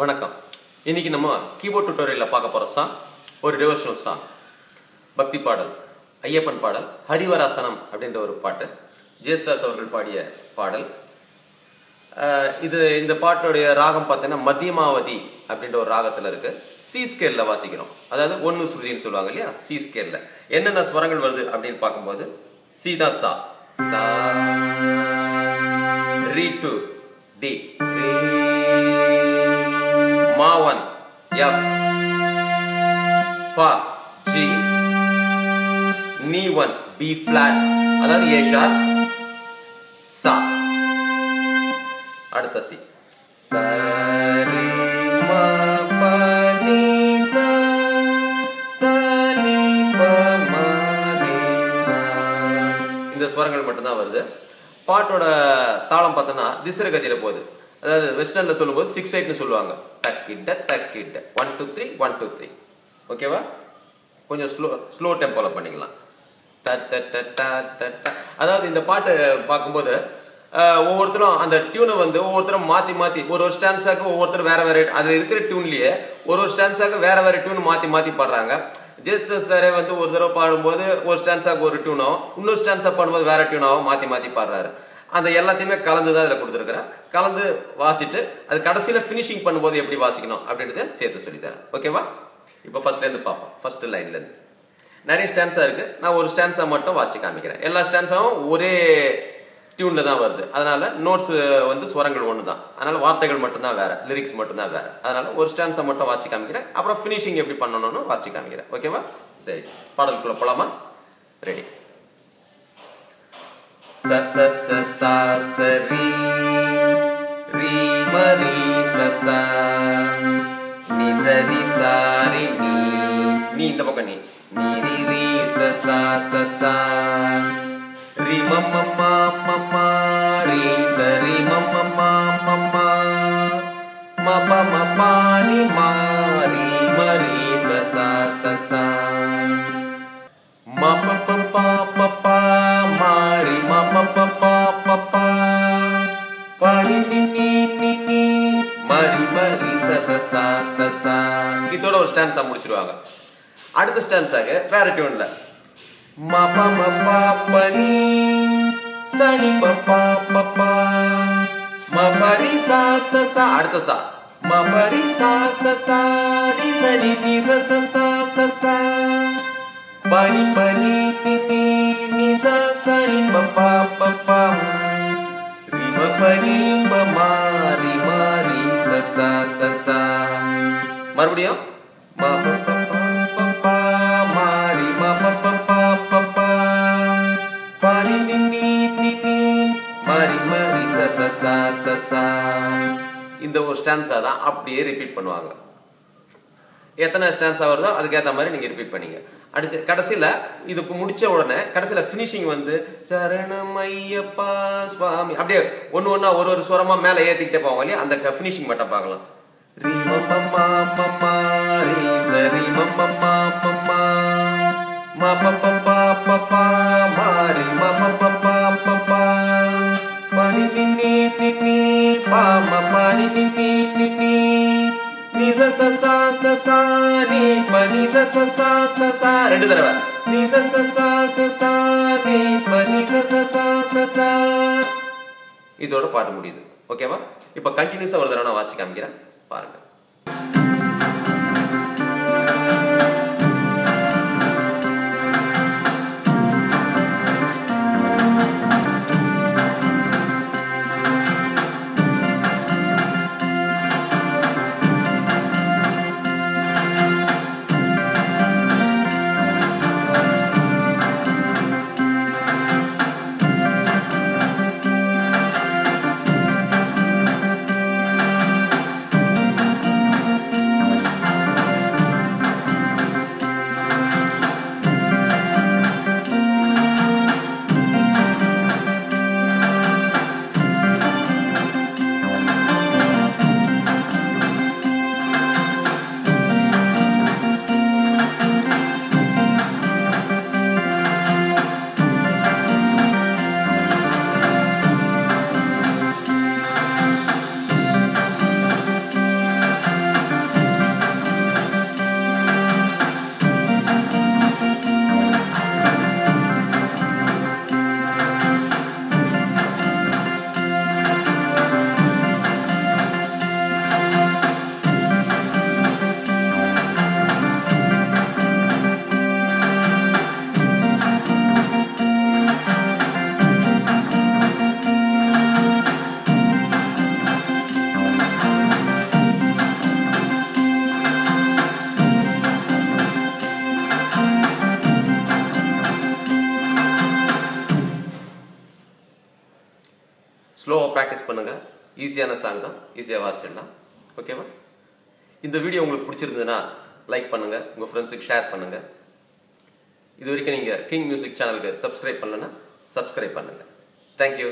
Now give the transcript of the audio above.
வணக்கம். இன்னைக்கு நம்ம கீபோர்ட் டுட்டோரியலில் பார்க்க போகிற சாங் ஒரு டிவோஷனல் சாங் பக்தி பாடல் ஐயப்பன் பாடல் ஹரிவராசனம் அப்படின்ற ஒரு பாட்டு. ஜேசுதாஸ் அவர்கள் பாடிய பாடல். இது இந்த பாட்டுடைய ராகம் பார்த்தீங்கன்னா மத்தியமாவதி அப்படின்ற ஒரு ராகத்தில் இருக்கு. சி ஸ்கேல்ல வாசிக்கிறோம். அதாவது ஒன்னு ஸ்ருதின்னு சொல்லுவாங்க இல்லையா? சி ஸ்கேல்ல என்னென்ன ஸ்வரங்கள் வருது அப்படின்னு பார்க்கும்போது சீதா சா. சா. ரீ டு. டி. எஃப் பா ஜி நீ ஒன் பி ஃபிளாட் அதாவது ஏ ஷார்ப் சா அடுத்த சி சரி சா சா நீ இந்த ஸ்வரங்கள் மட்டும்தான் வருது. பாட்டோட தாளம் பார்த்தோன்னா திசிர கதியில போகுது. அதாவது வெஸ்டர்ன்ல சொல்லும்போது சிக்ஸ் எயிட்னு சொல்லுவாங்க. தக்கிட்ட தக்கிட்ட. One two three one two three ஓகேவா கொஞ்சம் ஸ்லோ ஸ்லோ டெம்போல பண்ணிக்கலாம். ட ட ட அதாவது இந்த பாட்டு பார்க்கும்போது ஒவ்வொருத்தரும் அந்த டியூனை வந்து ஒவ்வொருத்தரும் மாத்தி மாத்தி ஒரு ஒரு ஸ்டான்ஸாக்கு ஒவ்வொருத்தரும் வேற வேற அதுல இருக்கிற டியூன்லயே ஒரு ஒரு ஸ்டான்ஸாக்கு வேற வேற டியூன் மாத்தி மாத்தி பாடுறாங்க. ஜெயசுதாஸ் சாரே வந்து ஒரு தடவை பாடும்போது ஒரு ஸ்டான்ஸாக்கு ஒரு டியூனாகவும் இன்னொரு ஸ்டான்ஸாக பாடும்போது வேற டியூனாகவும் மாத்தி மாத்தி பாடுறாரு. அந்த எல்லாத்தையுமே கலந்து தான் இதில் கொடுத்துருக்குறேன். கலந்து வாசிட்டு அது கடைசியில் ஃபினிஷிங் பண்ணும்போது எப்படி வாசிக்கணும் அப்படின்றத சேர்த்து சொல்லித்தரேன். ஓகேவா இப்போ ஃபர்ஸ்ட்லேருந்து பார்ப்போம். ஃபர்ஸ்ட் லைன்லேருந்து நிறைய ஸ்டான்ஸா இருக்கு. நான் ஒரு ஸ்டான்ஸா மட்டும் வாசி காமிக்கிறேன். எல்லா ஸ்டான்ஸாவும் ஒரே டியூன்ல தான் வருது. அதனால நோட்ஸ் வந்து ஸ்வரங்கள் ஒன்று தான் அதனால வார்த்தைகள் மட்டும்தான் வேற. லிரிக்ஸ் மட்டும்தான் வேற. அதனால ஒரு ஸ்டான்ஸை மட்டும் வாட்சி காமிக்கிறேன். அப்புறம் ஃபினிஷிங் எப்படி பண்ணணும்னு வாட்சி காமிக்கிறேன். ஓகேவா சரி. பாடலுக்குள்ள போலாமா? ரெடி ச ச ச சா ச ரி ரி ம ரி ச சா நி ச ரி சா ரி நீ நீ இந்த பக்கம் நீ நீ ரி ரி ச சா ச சா ரி ம ம ம ம ம ரி ச ரி ம ம ம ம ம ம ப ம ப நி ம ரி ம ரி ச சா ச சா இதோட ஒரு ஸ்டான்ஸா முடிச்சிருவாங்க அடுத்த ஸ்டான்ஸாக வேற டியூன்ல மப மபா பனி சனி பப்பா பப்பா மபரி சா சசா அடுத்த சா மபரி சா சசா ரி சரி பி சச சா சசா பனி பனி பிபி நி சா சரி பப்பா பப்பா ரி பனி sa இந்த ஒரு ஸ்டான்ஸா தான் அப்படியே ரிப்பீட் பண்ணுவாங்க. எத்தனை ஸ்டான்ஸ் வருதோ அதுக்கேற்ற மாதிரி நீங்கள் ரிப்பீட் பண்ணீங்க. அடுத்து கடைசியில் இது முடிச்ச உடனே கடைசியில் ஃபினிஷிங் வந்து சரணம் ஐயப்பா சுவாமி அப்படியே ஒன்று ஒன்றா ஒரு ஒரு சுரமாக மேலே ஏற்றிக்கிட்டே போவாங்க இல்லையா? அந்த ஃபினிஷிங் மட்டும் பார்க்கலாம். ரீ மம்மா மம்மா ரீ சரி மம்மா மம்மா மா பப்பா பப்பா மாரி மா பப்பா பப்பா பனி நின்னி நின்னி பாம பனி நின்னி நின்னி நீ ச ச ச ச ச நீ ப நீ ச ச ச ச ச ரெண்டு தடவை நீ ச ச ச ச ச நீ ப நீ ச ச ச ச ச இதோட பாட்டு முடியுது ஓகேவா இப்போ கண்டினியூஸா ஒரு தடவை நான் வாட்சி காமிக்கிறேன் bottom. ஸ்லோவாக ப்ராக்டிஸ் பண்ணுங்கள் ஈஸியான சாங் தான். ஈஸியாக வாசிடலாம் ஓகேவா இந்த வீடியோ உங்களுக்கு பிடிச்சிருந்ததுன்னா லைக் பண்ணுங்கள் உங்கள் ஃப்ரெண்ட்ஸுக்கு ஷேர் பண்ணுங்கள் இது வரைக்கும் நீங்கள் கிங் மியூசிக் சேனலுக்கு சப்ஸ்கிரைப் பண்ணலன்னா சப்ஸ்கிரைப் பண்ணுங்கள் தேங்க்யூ